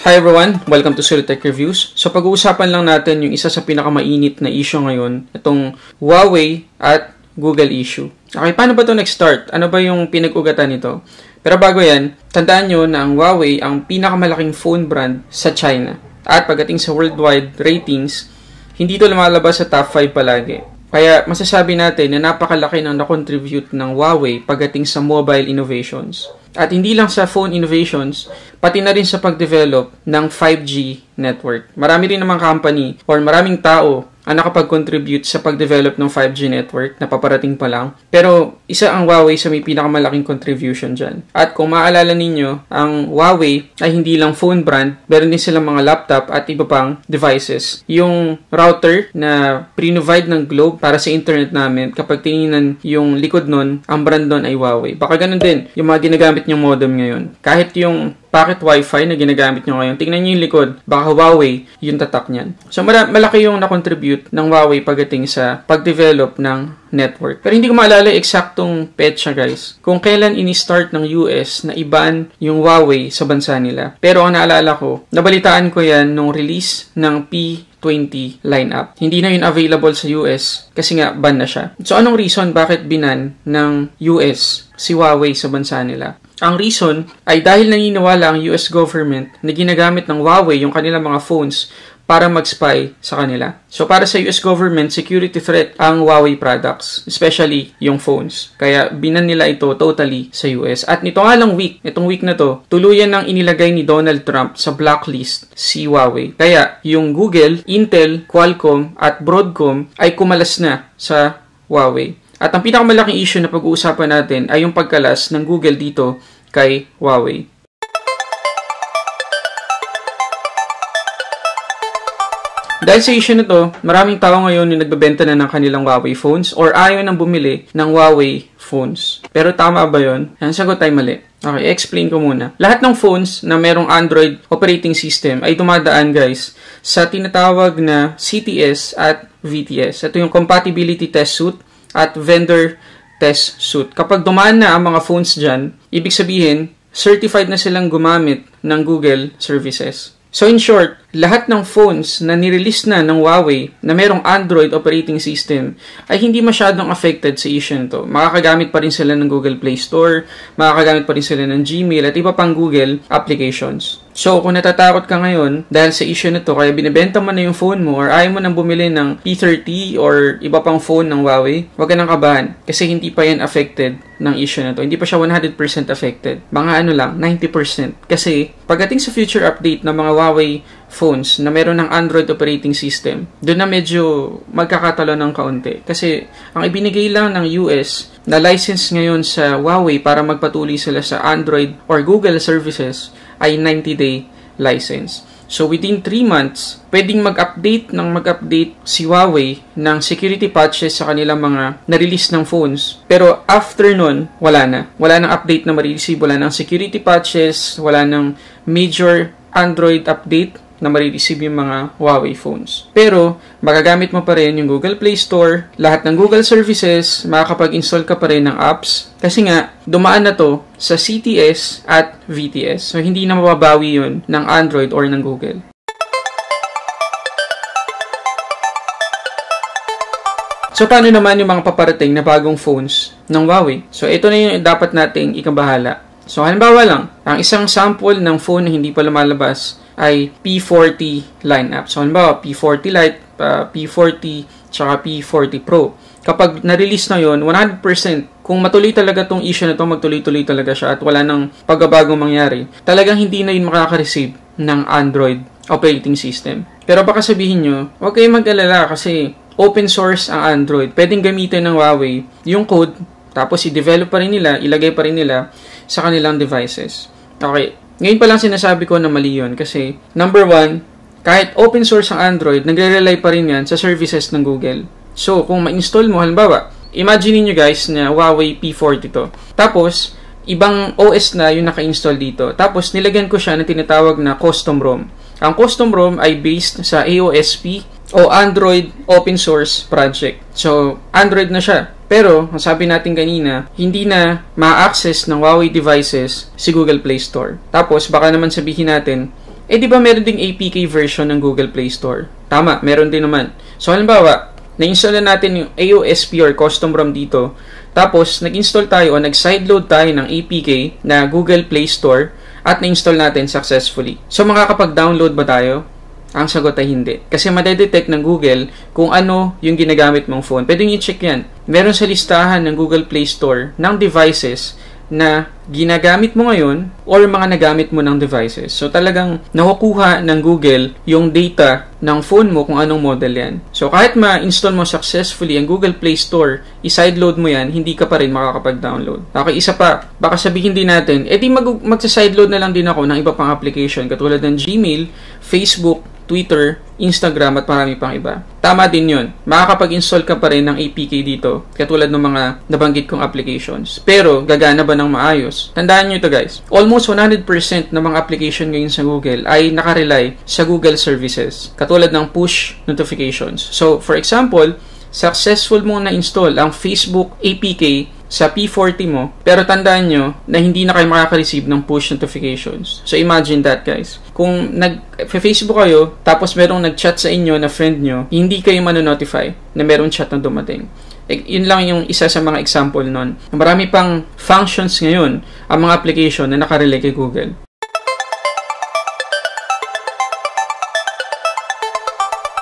Hi everyone! Welcome to Solitech Reviews. So pag-uusapan lang natin yung isa sa pinakamainit na issue ngayon, itong Huawei at Google issue. Okay, paano ba ito nag-start? Ano ba yung pinag-ugatan nito? Pero bago yan, tandaan nyo na ang Huawei ang pinakamalaking phone brand sa China. At pagdating sa worldwide ratings, hindi ito lumalabas sa top 5 palagi. Kaya masasabi natin na napakalaki ng na-contribute ng Huawei pagdating sa mobile innovations. At hindi lang sa phone innovations, pati na rin sa pag-develop ng 5G network. Marami rin namang company or maraming tao ang nakapag-contribute sa pag-develop ng 5G network na paparating pa lang. Pero isa ang Huawei sa may pinakamalaking contribution dyan. At kung maaalala ninyo, ang Huawei ay hindi lang phone brand, meron din silang mga laptop at iba pang devices. Yung router na pre-provide ng Globe para sa internet namin, kapag tinignan yung likod nun, ang brand nun ay Huawei. Baka ganun din yung mga ginagamit nyong modem ngayon. Kahit yung pocket wifi na ginagamit nyo ngayon, tingnan nyo yung likod, baka Huawei yung tatak niyan. So malaki yung na-contribute ng Huawei pagdating sa pag-develop ng network. Pero hindi ko maalala eksaktong petsa guys. Kung kailan ini-start ng US na iban yung Huawei sa bansa nila. Pero ang naalala ko, nabalitaan ko yan nung release ng P 20 lineup. Hindi na yun available sa US kasi nga ban na siya. So anong reason bakit binan ng US si Huawei sa bansa nila? Ang reason ay dahil naniniwala ang US government na ginagamit ng Huawei yung kanilang mga phones para mag-spy sa kanila. So para sa US government, security threat ang Huawei products, especially yung phones. Kaya binan nila ito totally sa US. At nito nga lang week, itong week na to, tuluyan nang inilagay ni Donald Trump sa blacklist si Huawei. Kaya yung Google, Intel, Qualcomm at Broadcom ay kumalas na sa Huawei. At ang pinakamalaking issue na pag-uusapan natin ay yung pagkalas ng Google dito kay Huawei. Dahil sa issue na to, maraming tao ngayon yung nagbebenta na ng kanilang Huawei phones or ayaw nang bumili ng Huawei phones. Pero tama ba yon? Ang sagot ay mali. Okay, explain ko muna. Lahat ng phones na merong Android operating system ay tumadaan guys sa tinatawag na CTS at VTS. Ito yung Compatibility Test Suite at vendor test suit. Kapag dumaan na ang mga phones dyan, ibig sabihin, certified na silang gumamit ng Google services. So in short, lahat ng phones na nirelease na ng Huawei na merong Android operating system ay hindi masyadong affected sa issue nito. Makakagamit pa rin sila ng Google Play Store, makakagamit pa rin sila ng Gmail at iba pang Google applications. So, kung natatakot ka ngayon dahil sa issue na to, kaya binibenta mo na yung phone mo or ayaw mo nang bumili ng P30 or iba pang phone ng Huawei, huwag ka nang kabahan kasi hindi pa yan affected ng issue na to. Hindi pa siya 100% affected. Mga ano lang, 90%. Kasi, pagdating sa future update ng mga Huawei phones na meron ng Android operating system, doon na medyo magkakatalo ng kaunti. Kasi ang ibinigay lang ng US na license ngayon sa Huawei para magpatuloy sila sa Android or Google services ay 90-day license. So within 3 months, pwedeng mag-update ng mag-update si Huawei ng security patches sa kanilang mga na-release ng phones. Pero after nun, wala na. Wala nang update na ma-receive, wala nang security patches, wala nang major Android update na marireceive yung mga Huawei phones. Pero, magagamit mo pa rin yung Google Play Store, lahat ng Google services, makakapag-install ka pa rin ng apps. Kasi nga, dumaan na to sa CTS at VTS. So, hindi na mababawi yun ng Android or ng Google. So, paano naman yung mga paparating na bagong phones ng Huawei? So, ito na yung dapat nating ikabahala. So, halimbawa lang, ang isang sample ng phone na hindi pa lumalabas ay P40 lineup. So, halimbawa, P40 Lite, uh, P40, tsaka P40 Pro. Kapag na-release na yon 100%, kung matuloy talaga tong issue na to, magtuloy-tuloy talaga siya at wala nang pagbabagong mangyari, talagang hindi na yun makaka-receive ng Android operating system. Pero baka sabihin nyo, huwag kayong mag-alala kasi open source ang Android. Pwedeng gamitin ng Huawei yung code, tapos i-develop pa rin nila, ilagay pa rin nila sa kanilang devices. Okay, ngayon pa lang sinasabi ko na mali yun kasi number one, kahit open source ang Android, nagre-rely pa rin yan sa services ng Google. So, kung ma-install mo, halimbawa, imagine niyo guys na Huawei P40 to. Tapos, ibang OS na yung naka-install dito. Tapos, nilagyan ko siya ng tinatawag na custom ROM. Ang custom ROM ay based sa AOSP o Android Open Source Project. So, Android na siya. Pero, sabi natin kanina, hindi na ma-access ng Huawei devices si Google Play Store. Tapos, baka naman sabihin natin, Eh di ba meron ding APK version ng Google Play Store? Tama, meron din naman. So halimbawa, na-install na natin yung AOSP or custom ROM dito. Tapos, nag-install tayo o nag-sideload tayo ng APK na Google Play Store at na-install natin successfully. So, makakapag-download ba tayo? Ang sagot ay hindi. Kasi madedetect ng Google kung ano yung ginagamit mong phone. Pwede nyo i-check yan. Meron sa listahan ng Google Play Store ng devices na ginagamit mo ngayon or mga nagamit mo ng devices. So talagang nakukuha ng Google yung data ng phone mo kung anong model yan. So kahit ma-install mo successfully ang Google Play Store, i-sideload mo yan, hindi ka pa rin makakapag-download. Okay, isa pa, baka sabihin din natin, edi mag- magsa-sideload na lang din ako ng iba pang application katulad ng Gmail, Facebook, Twitter, Instagram at marami pang iba. Tama din yun. Makakapag-install ka pa rin ng APK dito, katulad ng mga nabanggit kong applications. Pero, gagana ba ng maayos? Tandaan nyo ito guys. Almost 100% ng mga application ngayon sa Google ay nakarely sa Google services, katulad ng push notifications. So, for example, successful mo na-install ang Facebook APK sa P40 mo, pero tandaan nyo na hindi na kayo makaka-receive ng push notifications. So imagine that guys. Kung nag-Facebook kayo, tapos merong nag-chat sa inyo na friend nyo, hindi kayo manonotify na merong chat na dumating. E, yun lang yung isa sa mga example nun. Marami pang functions ngayon ang mga application na nakarelay kay Google.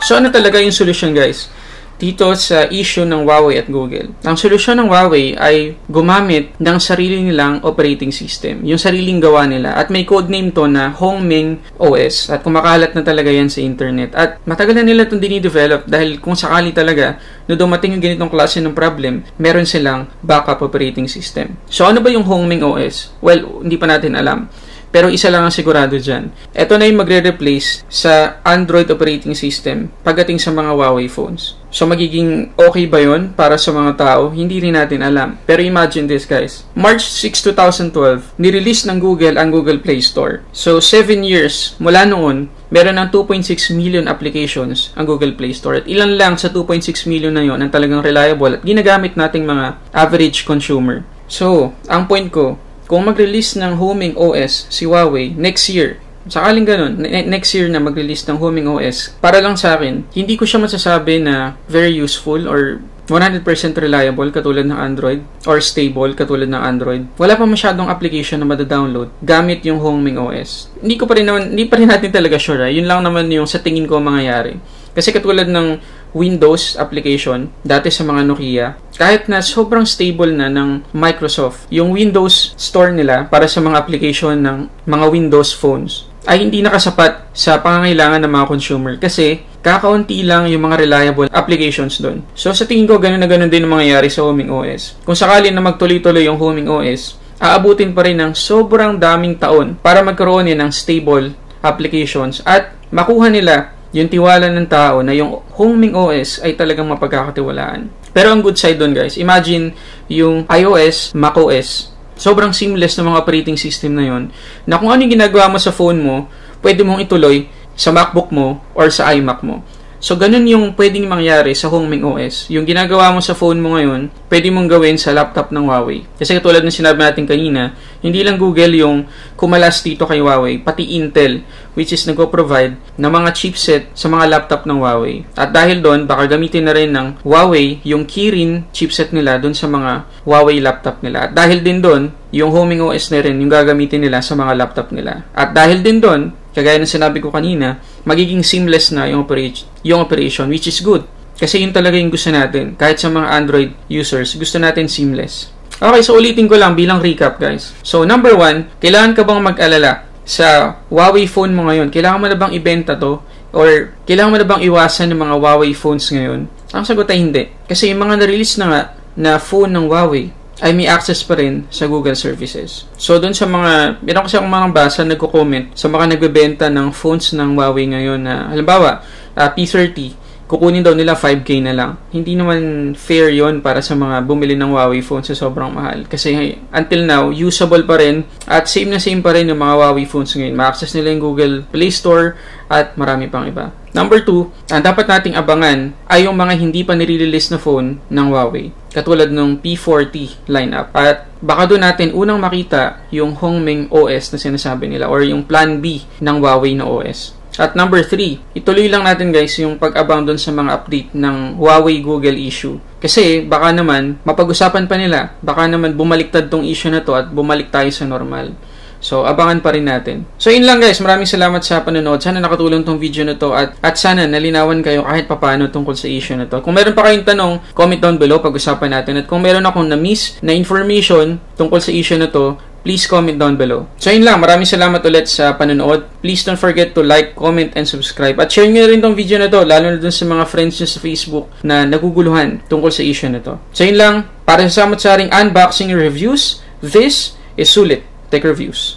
So ano talaga yung solution guys? Dito sa issue ng Huawei at Google. Ang solusyon ng Huawei ay gumamit ng sarili nilang operating system, yung sariling gawa nila. At may codename to na Hongmeng OS. At kumakalat na talaga yan sa internet. At matagal na nila itong dinidevelop dahil kung sakali talaga na dumating yung ganitong klase ng problem, meron silang backup operating system. So ano ba yung Hongmeng OS? Well, hindi pa natin alam. Pero isa lang ang sigurado dyan. Ito na yung magre-replace sa Android operating system pagdating sa mga Huawei phones. So magiging okay ba yon para sa mga tao? Hindi rin natin alam. Pero imagine this guys. March 6, 2012, nirelease ng Google ang Google Play Store. So 7 years mula noon, meron ng 2.6 million applications ang Google Play Store. At ilan lang sa 2.6 million na yon ang talagang reliable at ginagamit nating mga average consumer. So, ang point ko, kung mag-release ng homing OS si Huawei next year, sakaling ganun, next year na mag-release ng homing OS, para lang sa akin, hindi ko siya masasabi na very useful or 100% reliable katulad ng Android or stable katulad ng Android. Wala pa masyadong application na mada-download gamit yung Homing OS. Hindi ko pa rin naman, hindi pa rin natin talaga sure. Eh. Yun lang naman yung sa tingin ko mangyayari. Kasi katulad ng Windows application, dati sa mga Nokia, kahit na sobrang stable na ng Microsoft, yung Windows Store nila para sa mga application ng mga Windows phones, ay hindi nakasapat sa pangangailangan ng mga consumer kasi kakaunti lang yung mga reliable applications doon. So sa tingin ko, ganun na ganun din ang mangyayari sa Homing OS. Kung sakali na magtuloy-tuloy yung Homing OS, aabutin pa rin ng sobrang daming taon para magkaroon yan ng stable applications at makuha nila yung tiwala ng tao na yung homing OS ay talagang mapagkakatiwalaan. Pero ang good side doon guys, imagine yung iOS, macOS, sobrang seamless ng mga operating system na yon na kung ano yung ginagawa mo sa phone mo, pwede mong ituloy sa MacBook mo or sa iMac mo. So, ganun yung pwedeng mangyari sa Hongmeng OS. Yung ginagawa mo sa phone mo ngayon, pwede mong gawin sa laptop ng Huawei. Kasi katulad ng sinabi natin kanina, hindi lang Google yung kumalas dito kay Huawei, pati Intel, which is nagpo-provide ng mga chipset sa mga laptop ng Huawei. At dahil doon, baka gamitin na rin ng Huawei yung Kirin chipset nila doon sa mga Huawei laptop nila. At dahil din doon, yung Homing OS na rin yung gagamitin nila sa mga laptop nila. At dahil din doon, kagaya ng sinabi ko kanina, magiging seamless na yung, operation, yung operation, which is good. Kasi yun talaga yung gusto natin. Kahit sa mga Android users, gusto natin seamless. Okay, so ulitin ko lang bilang recap guys. So number one, kailangan ka bang mag-alala sa Huawei phone mo ngayon? Kailangan mo na bang ibenta to? Or kailangan mo na bang iwasan ng mga Huawei phones ngayon? Ang sagot ay hindi. Kasi yung mga na-release na nga na phone ng Huawei, ay may access pa rin sa Google services. So, doon sa mga, meron kasi akong mga basa nagko-comment sa mga nagbebenta ng phones ng Huawei ngayon na, halimbawa, uh, P30, kukunin daw nila 5K na lang. Hindi naman fair yon para sa mga bumili ng Huawei phone sa sobrang mahal. Kasi until now, usable pa rin at same na same pa rin yung mga Huawei phones ngayon. Ma-access nila yung Google Play Store at marami pang iba. Number two, ang dapat nating abangan ay yung mga hindi pa nire-release na phone ng Huawei. Katulad ng P40 lineup. At baka doon natin unang makita yung Hongmeng OS na sinasabi nila or yung Plan B ng Huawei na OS. At number 3, ituloy lang natin guys yung pag-abang doon sa mga update ng Huawei Google issue. Kasi baka naman, mapag-usapan pa nila, baka naman bumaliktad tong issue na to at bumalik tayo sa normal. So, abangan pa rin natin. So, yun lang guys. Maraming salamat sa panonood. Sana nakatulong tong video na to at, at sana nalinawan kayo kahit papano tungkol sa issue na to. Kung meron pa kayong tanong, comment down below pag-usapan natin. At kung meron akong na-miss na information tungkol sa issue na to, please comment down below. So, yun lang. Maraming salamat ulit sa panonood. Please don't forget to like, comment, and subscribe. At share nyo rin tong video na to, lalo na dun sa mga friends nyo sa Facebook na naguguluhan tungkol sa issue na to. So, yun lang. Para sa samot-saring unboxing reviews, this is Sulit. take reviews.